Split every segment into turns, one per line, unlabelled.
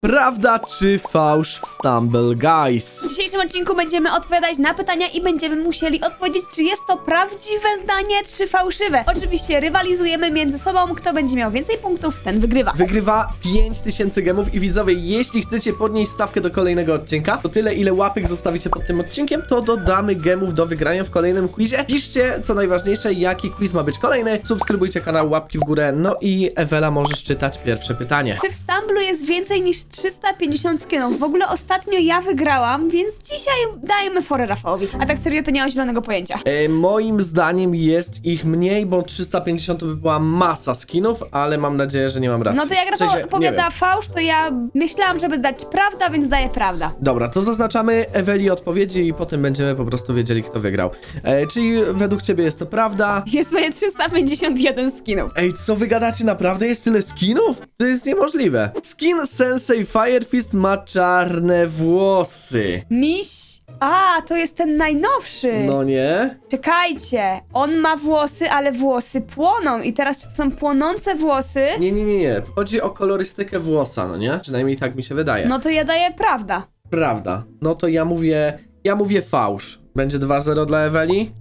Prawda czy fałsz w Stumble Guys?
W dzisiejszym odcinku będziemy odpowiadać na pytania i będziemy musieli odpowiedzieć, czy jest to prawdziwe zdanie, czy fałszywe. Oczywiście rywalizujemy między sobą, kto będzie miał więcej punktów, ten wygrywa.
Wygrywa 5000 gemów i widzowie, jeśli chcecie podnieść stawkę do kolejnego odcinka, to tyle ile łapek zostawicie pod tym odcinkiem, to dodamy gemów do wygrania w kolejnym quizie. Piszcie, co najważniejsze, jaki quiz ma być kolejny, subskrybujcie kanał, łapki w górę, no i Ewela możesz czytać pierwsze pytanie.
Czy w Stamblu jest więcej niż 350 skinów? W ogóle ostatnio ja wygrałam, więc dzisiaj dajemy forę Rafałowi. A tak serio to nie mam zielonego pojęcia.
E, moim zdaniem jest ich mniej, bo 350 to by była masa skinów, ale mam nadzieję, że nie mam racji.
No to jak
W
Rafał
sensie, nie
powiada fałsz, to ja myślałam, żeby dać prawda, więc daję prawda.
Dobra, to zaznaczamy Eweli odpowiedzi i potem będziemy po prostu wiedzieli, kto wygrał. E, czyli według ciebie jest to prawda?
Jest moje 351 skinów.
Ej, co wy gadacie? Naprawdę jest tyle skinów? To jest niemożliwe. Skin Sensei Firefist ma czarne włosy.
Miś... A, to jest ten najnowszy.
No nie?
Czekajcie, on ma włosy, ale włosy płoną i teraz czy to są płonące włosy?
Nie, nie, nie, nie. Chodzi o kolorystykę włosa, no nie? Przynajmniej tak mi się wydaje.
No to ja daję prawda.
Prawda. No to ja mówię... Ja mówię fałsz. Będzie 2-0 dla Eweli?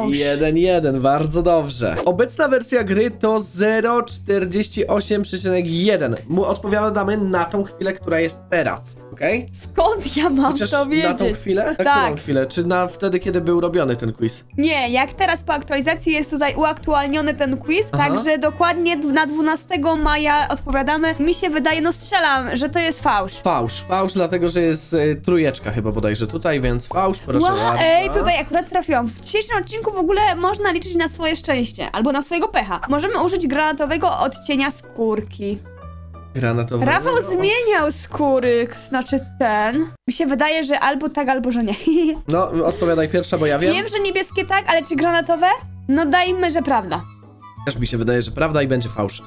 Fałsz!
1-1, bardzo dobrze. Obecna wersja gry to 0,48,1. Mu odpowiadamy na tą chwilę, która jest teraz, okej?
Skąd ja mam
Chociaż
to wiedzieć?
na tą chwilę? Na
Tak.
którą chwilę? Czy na wtedy, kiedy był robiony ten quiz?
Nie, jak teraz po aktualizacji jest tutaj uaktualniony ten quiz,
Aha.
także dokładnie na 12 maja odpowiadamy. Mi się wydaje, no strzelam, że to jest fałsz.
Fałsz, fałsz, dlatego że jest y, trójeczka chyba bodajże tutaj, więc fałsz, proszę
Wow,
bardzo.
ej, tutaj akurat trafiłam. W dzisiejszym odcinku w ogóle można liczyć na swoje szczęście, albo na swojego pecha. Możemy użyć granatowego odcienia skórki.
Granatowy.
Rafał zmieniał skóry, znaczy ten. Mi się wydaje, że albo tak, albo że nie.
No, odpowiadaj pierwsza, bo ja wiem.
Wiem, że niebieskie tak, ale czy granatowe? No dajmy, że prawda.
Też mi się wydaje, że prawda i będzie fałsz.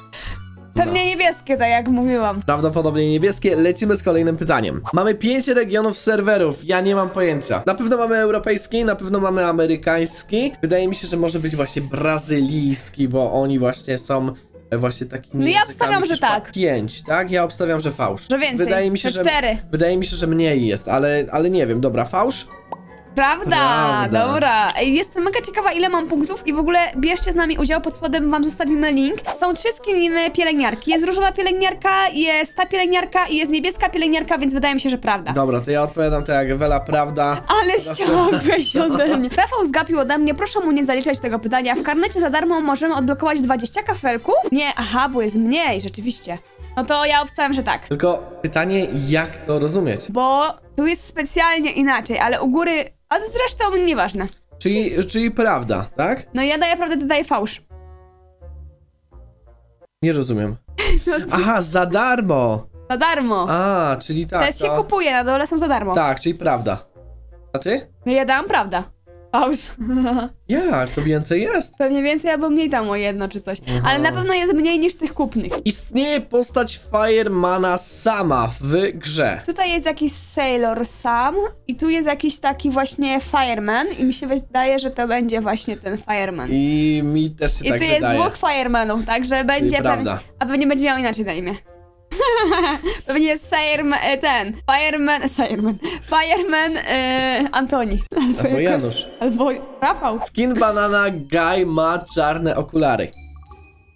Pewnie niebieskie, tak jak mówiłam.
Prawdopodobnie niebieskie. Lecimy z kolejnym pytaniem. Mamy 5 regionów serwerów. Ja nie mam pojęcia. Na pewno mamy europejski, na pewno mamy amerykański. Wydaje mi się, że może być właśnie brazylijski, bo oni właśnie są e, właśnie takimi.
No ja obstawiam, że tak.
Pięć, tak? Ja obstawiam, że fałsz.
Że więcej,
Wydaje mi się,
że
że.
cztery.
Wydaje mi się, że mniej jest, ale, ale nie wiem. Dobra, fałsz?
Prawda,
Prawda.
dobra. Ej, Jestem mega ciekawa, ile mam punktów i w ogóle bierzcie z nami udział, pod spodem wam zostawimy link. Są trzy skiny pielęgniarki. Jest różowa pielęgniarka, jest ta pielęgniarka i jest niebieska pielęgniarka, więc wydaje mi się, że prawda.
Dobra, to ja odpowiadam tak jak Wela, prawda.
Ale ściągłeś ode mnie. Rafał zgapił ode mnie, proszę mu nie zaliczać tego pytania. W karnecie za darmo możemy odblokować 20 kafelków? Nie, aha, bo jest mniej, rzeczywiście. No to ja obstawiam, że tak.
Tylko pytanie, jak to rozumieć?
Bo tu jest specjalnie inaczej, ale u góry... A zresztą nieważne.
Czyli, czyli prawda, tak?
No ja daję prawdę, ty daję fałsz.
Nie rozumiem.
No,
Aha, za darmo!
za darmo.
A, czyli tak.
Teraz się
to...
kupuje, na dole są za darmo.
Tak, czyli prawda. A ty?
No ja dałam prawda. Fałsz.
Jak? To więcej jest?
Pewnie więcej albo mniej tam o jedno czy coś.
Aha.
Ale na pewno jest mniej niż tych kupnych.
Istnieje postać Firemana sama w grze.
Tutaj jest jakiś Sailor Sam i tu jest jakiś taki właśnie Fireman i mi się wydaje, że to będzie właśnie ten Fireman. I,
I mi też się tak
tu jest
wydaje.
dwóch Firemanów, także będzie
prawda.
pewnie, a pewnie będzie miał inaczej na imię. pewnie jest Fireman, e, ten, Fireman, Fireman, Fireman e, Antoni.
Albo
jakoś-
Janusz.
Albo Rafał.
Skin Banana Guy ma czarne okulary.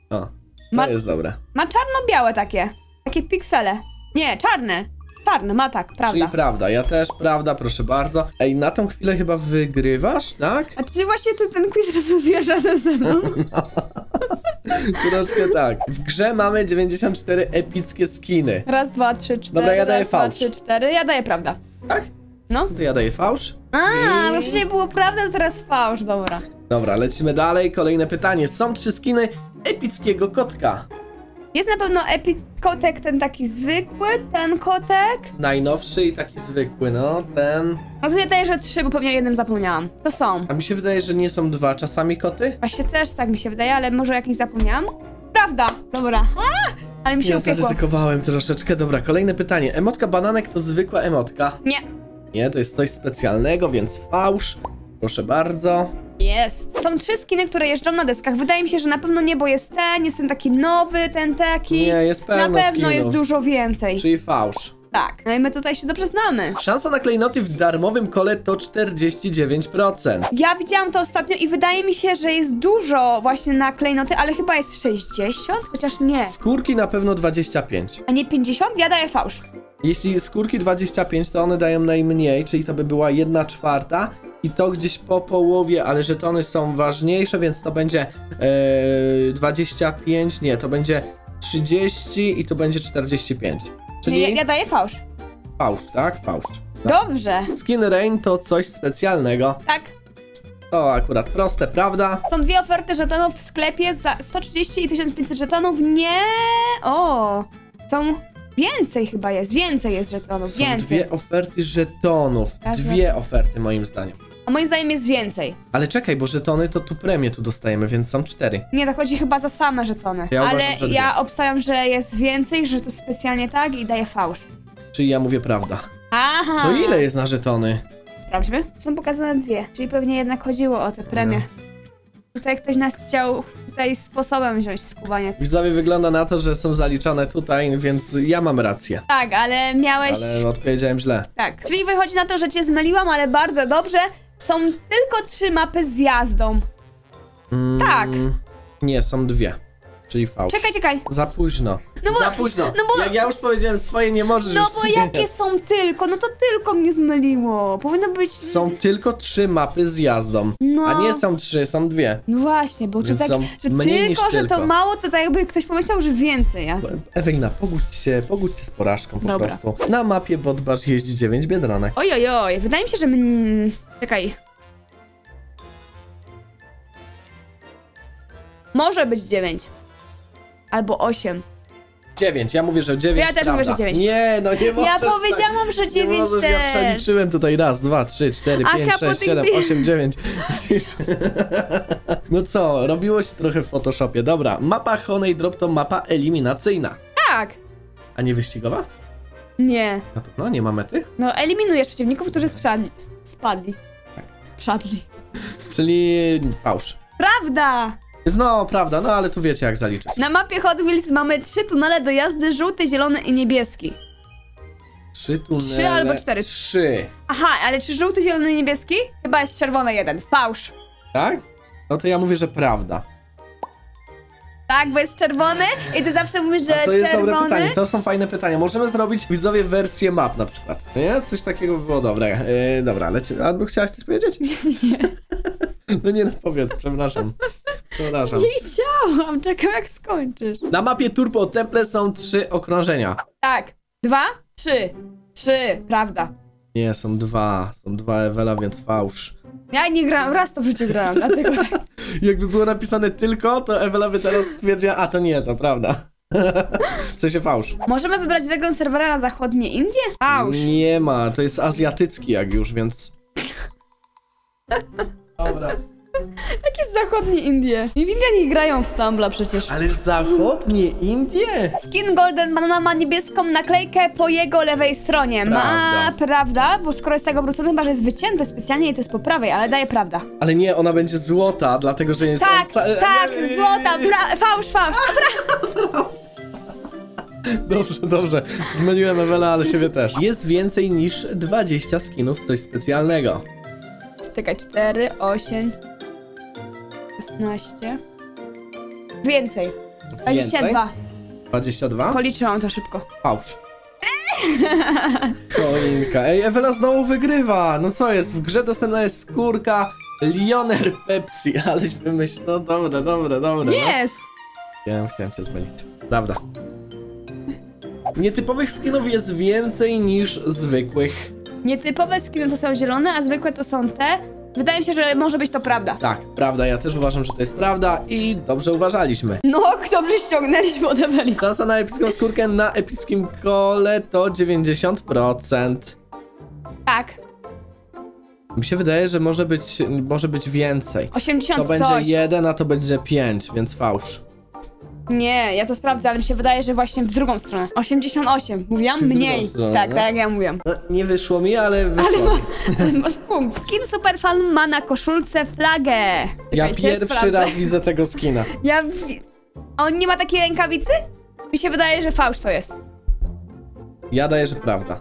O, to
Ma-
jest dobre.
Ma czarno-białe takie, takie piksele. Nie, czarne. Czarne, ma tak, prawda.
Czyli prawda, ja też prawda, proszę bardzo. Ej, na tą chwilę chyba wygrywasz, tak?
A ty właśnie ty ten quiz rozwiązujesz razem ze mną?
Troszkę tak. W grze mamy 94 epickie skiny.
Raz, dwa, trzy, cztery.
Dobra, ja daję
raz, dwa,
fałsz.
trzy, cztery. Ja daję prawda.
Tak?
No.
To ja daję fałsz.
A,
I-
no wcześniej było prawda, teraz fałsz, dobra.
Dobra, lecimy dalej. Kolejne pytanie. Są trzy skiny epickiego kotka.
Jest na pewno epic kotek, ten taki zwykły, ten kotek.
Najnowszy i taki zwykły, no ten.
No to ja daję, że trzy, bo pewnie o jednym zapomniałam. To są.
A mi się wydaje, że nie są dwa czasami koty.
Właśnie też tak mi się wydaje, ale może jakiś zapomniałam? Prawda, dobra. A, ale mi się
Ja
upiekło.
zaryzykowałem troszeczkę. Dobra, kolejne pytanie. Emotka bananek to zwykła emotka.
Nie.
Nie, to jest coś specjalnego, więc fałsz. Proszę bardzo.
Jest. Są trzy skiny, które jeżdżą na deskach. Wydaje mi się, że na pewno niebo jest ten, jest ten taki nowy, ten taki.
Nie, jest pełno
Na pewno
skinów.
jest dużo więcej.
Czyli fałsz.
Tak. No i my tutaj się dobrze znamy.
Szansa na klejnoty w darmowym kole to 49%.
Ja widziałam to ostatnio i wydaje mi się, że jest dużo właśnie na klejnoty, ale chyba jest 60, chociaż nie.
Skórki na pewno 25.
A nie 50? Ja daję fałsz.
Jeśli skórki 25, to one dają najmniej, czyli to by była 1 czwarta. I to gdzieś po połowie, ale żetony są ważniejsze, więc to będzie e, 25, nie, to będzie 30 i to będzie 45. Czyli
ja, ja daję fałsz.
fałsz, tak? Fałsz.
Dobrze.
Skin Rain to coś specjalnego.
Tak.
To akurat proste, prawda?
Są dwie oferty żetonów w sklepie za 130 i 1500 żetonów. Nie. O. Są więcej chyba jest. Więcej jest żetonów.
Są
Więcej.
dwie oferty żetonów.
Razem.
Dwie oferty moim zdaniem.
A moim zdaniem jest więcej.
Ale czekaj, bo żetony to tu premię tu dostajemy, więc są cztery.
Nie, to chodzi chyba za same żetony.
Ja
Ale
uważam, że dwie.
ja obstawiam, że jest więcej, że tu specjalnie tak i daję fałsz.
Czyli ja mówię prawda.
Aha.
To ile jest na żetony?
Sprawdźmy. Są pokazane dwie, czyli pewnie jednak chodziło o te premie.
No.
Tutaj ktoś nas chciał tutaj sposobem wziąć skubaniec.
Widzowie wygląda na to, że są zaliczane tutaj, więc ja mam rację.
Tak, ale miałeś...
Ale odpowiedziałem źle.
Tak. Czyli wychodzi na to, że cię zmyliłam, ale bardzo dobrze. Są tylko trzy mapy z jazdą.
Mm,
Tak.
Nie, są dwie. Czyli fałsz.
Czekaj, czekaj.
Za późno.
No bo-
Za późno.
no bo-
Jak ja już powiedziałem swoje, nie możesz
No bo jakie są tylko? No to tylko mnie zmyliło. Powinno być...
Są tylko trzy mapy z jazdą.
No.
A nie są trzy, są dwie.
No właśnie, bo
Więc
tak,
są
że
mniej niż
tylko, że to
tylko.
mało, to tak jakby ktoś pomyślał, że więcej. Ja...
Ewelina, pogódź się, pogódź się z porażką po
Dobra.
prostu. Na mapie Bodbasz jeździ 9 biedronek.
Oj, oj, oj. Wydaje mi się, że... Mm... Czekaj. Może być dziewięć. Albo osiem.
9, ja mówię, że 9.
Ja też mówię,
prawda.
że dziewięć.
Nie, no nie możesz.
Ja
tak.
powiedziałam, że
Nie
dziewięć
możesz, ja
też.
przeliczyłem tutaj raz, dwa, trzy, cztery,
Ach,
pięć,
ja
sześć, siedem, osiem, dziewięć. No co, robiło się trochę w Photoshopie. Dobra, mapa Honey Drop to mapa eliminacyjna.
Tak.
A nie wyścigowa?
Nie.
Na pewno nie ma mety?
No, eliminujesz przeciwników, którzy spadli. Spadli. Spadli.
Czyli fałsz.
Prawda!
No, prawda, no ale tu wiecie jak zaliczyć.
Na mapie Hot Wheels mamy trzy tunele do jazdy, żółty, zielony i niebieski.
Trzy tunele.
Trzy albo cztery.
Trzy.
Aha, ale czy żółty, zielony i niebieski? Chyba jest czerwony jeden. Fałsz.
Tak? No to ja mówię, że prawda.
Tak, bo jest czerwony i ty zawsze mówisz, że
A to jest
czerwony.
dobre pytanie, to są fajne pytania. Możemy zrobić widzowie wersję map na przykład. Nie? Coś takiego by było dobre. Yy, dobra, lecimy. Albo chciałaś coś powiedzieć?
Nie.
No nie no, powiedz, przepraszam. Przepraszam.
Nie chciałam, czekam jak skończysz.
Na mapie Turbo Temple są trzy okrążenia.
Tak. Dwa, trzy. Trzy, prawda.
Nie, są dwa. Są dwa Ewela, więc fałsz.
Ja nie grałam, raz to w życiu grałam, dlatego tak.
Jakby było napisane tylko, to Ewela by teraz stwierdziła, a to nie, to prawda. W sensie fałsz.
Możemy wybrać region serwera na zachodnie Indie? Fałsz.
Nie ma, to jest azjatycki jak już, więc... Dobra.
Jakie zachodnie Indie? I w Indiach nie grają w Stambla przecież.
Ale zachodnie Indie?
Skin Golden Banana ma niebieską naklejkę po jego lewej stronie. Ma,
Prawda.
prawda? Bo skoro jest tak obrócony, chyba, że jest wycięte specjalnie i to jest po prawej, ale daje prawda.
Ale nie, ona będzie złota, dlatego że jest...
Tak, tak, złota, pra- fałsz, fałsz.
Dobrze, dobrze. Zmyliłem Ewela, ale siebie też. Jest więcej niż 20 skinów, coś specjalnego.
Czekaj, 4, 8, 16. Więcej. 22.
22?
Policzyłam to szybko.
Fałsz. Choinka. Ej, Ewela znowu wygrywa. No co jest? W grze dostępna jest skórka Lioner Pepsi. Aleś wymyśl. No dobra, dobra, dobra. No.
Jest!
Ja chciałem cię zmylić. Prawda. Nietypowych skinów jest więcej niż zwykłych.
Nietypowe skiny to są zielone, a zwykłe to są te. Wydaje mi się, że może być to prawda.
Tak, prawda, ja też uważam, że to jest prawda i dobrze uważaliśmy.
No, dobrze ściągnęliśmy od Eweli.
Szansa na epicką skórkę na epickim kole to 90%.
Tak,
Mi się wydaje, że może być, może być więcej.
80
To będzie
coś.
1, a to będzie 5, więc fałsz.
Nie, ja to sprawdzę, ale mi się wydaje, że właśnie w drugą stronę. 88. Mówiłam?
Czyli w drugą
Mniej.
stronę,
tak,
no.
tak jak ja mówiłam.
No, nie wyszło mi, ale wyszło mi.
Ale masz punkt. Skin Superfan ma na koszulce flagę.
Ja
Czekajcie,
pierwszy
sprawdzę.
raz widzę tego skina.
Ja... wi- A on nie ma takiej rękawicy? Mi się wydaje, że fałsz to jest.
Ja daję, że prawda.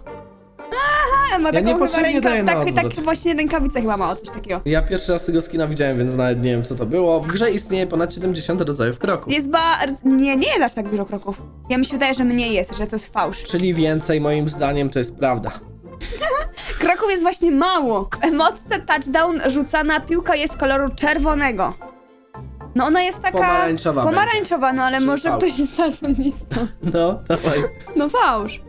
A, ma
Ja
taką chyba
niepotrzebnie daję na
tak,
odwrót.
tak właśnie rękawicę chyba ma o coś takiego.
Ja pierwszy raz tego skina widziałem, więc nawet nie wiem co to było. W grze istnieje ponad 70 rodzajów kroków.
Jest ba... Nie, nie jest aż tak dużo kroków. Ja mi się wydaje, że mniej jest, że to jest fałsz.
Czyli więcej moim zdaniem to jest prawda.
Kroków jest właśnie mało. W emotce touchdown rzucana piłka jest koloru czerwonego. No ona jest taka...
Pomarańczowa
Pomarańczowa, no ale
Czyli
może
fałsz.
ktoś jest daltonistą.
No, dawaj.
No fałsz.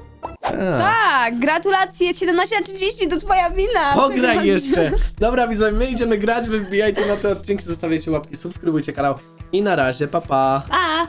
Tak, gratulacje, 17 na 30 to twoja wina.
Pograj jeszcze! Dobra widzowie, my idziemy grać, wy wbijajcie na te odcinki, zostawiajcie łapki, subskrybujcie kanał i na razie, pa pa!
Pa!